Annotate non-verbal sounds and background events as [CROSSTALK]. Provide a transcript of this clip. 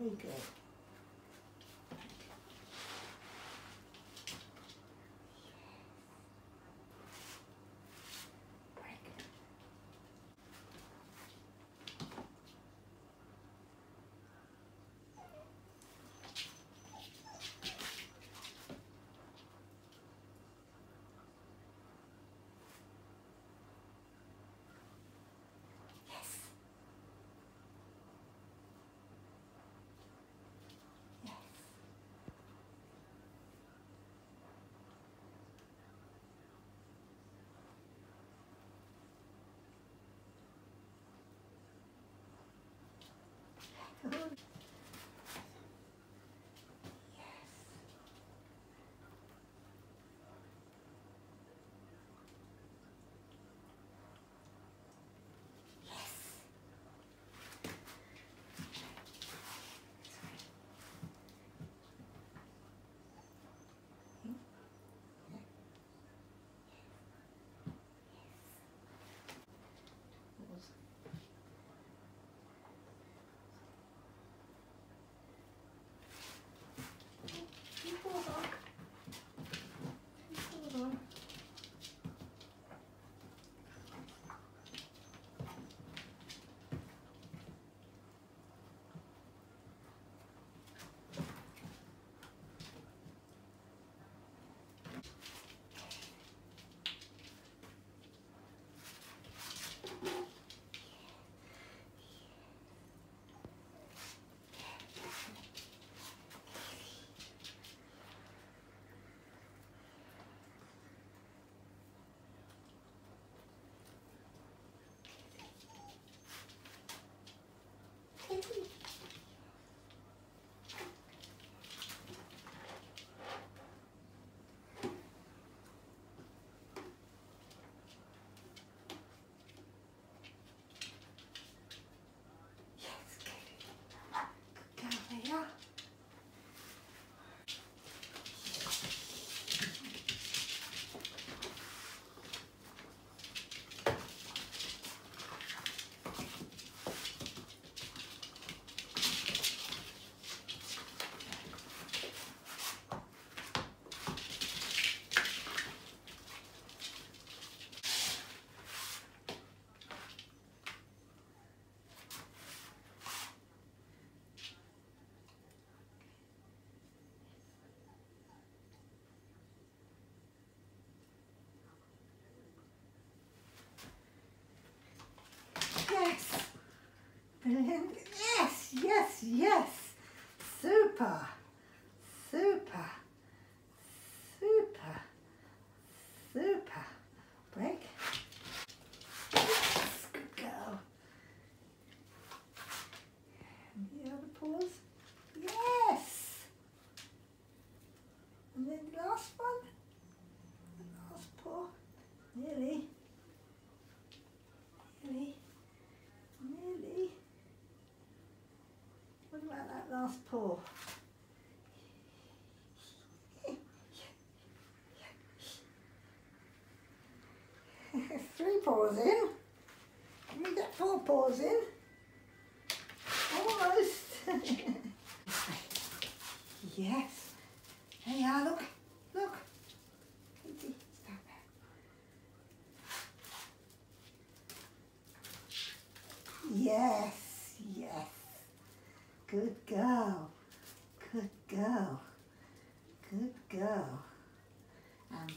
Okay. him. Yes, yes, yes. Super, super, super, super. Break. Yes, good girl. And the other paws. Last [LAUGHS] paw. Three paws in. Can we get four paws in? Almost. [LAUGHS] yes. Look. Look. Katy, stop it. Yes, yes. Good girl. Good girl. Good girl. And